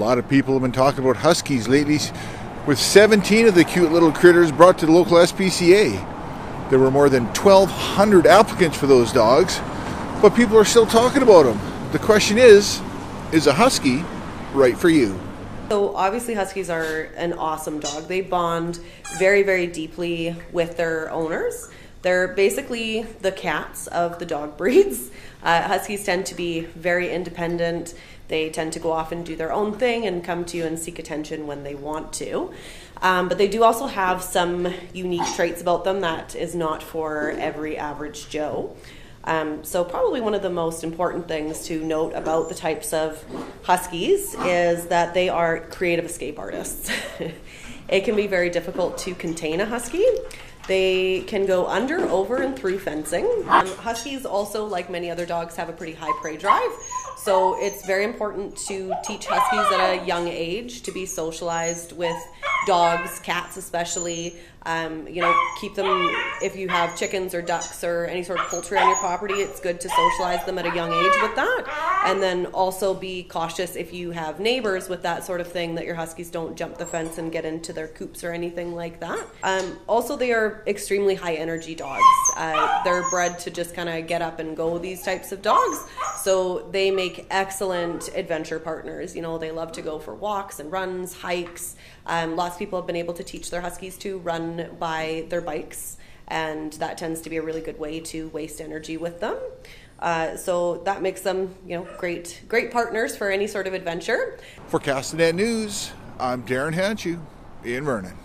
lot of people have been talking about Huskies lately, with 17 of the cute little critters brought to the local SPCA. There were more than 1,200 applicants for those dogs, but people are still talking about them. The question is is a Husky right for you? So obviously huskies are an awesome dog. They bond very very deeply with their owners. They're basically the cats of the dog breeds. Uh, huskies tend to be very independent. They tend to go off and do their own thing and come to you and seek attention when they want to. Um, but they do also have some unique traits about them that is not for every average Joe. Um, so, probably one of the most important things to note about the types of huskies is that they are creative escape artists. it can be very difficult to contain a husky. They can go under, over, and through fencing. Um, huskies also, like many other dogs, have a pretty high prey drive. So it's very important to teach huskies at a young age to be socialized with dogs, cats especially. Um, you know, keep them if you have chickens or ducks or any sort of poultry on your property. It's good to socialize them at a young age with that, and then also be cautious if you have neighbors with that sort of thing that your huskies don't jump the fence and get into their coops or anything like that. Um, also, they are extremely high energy dogs. Uh, they're bred to just kind of get up and go. These types of dogs, so they make excellent adventure partners. You know, they love to go for walks and runs, hikes. Um, lots of people have been able to teach their huskies to run by their bikes, and that tends to be a really good way to waste energy with them. Uh, so that makes them, you know, great, great partners for any sort of adventure. For Castanet News, I'm Darren Handschuh in Vernon.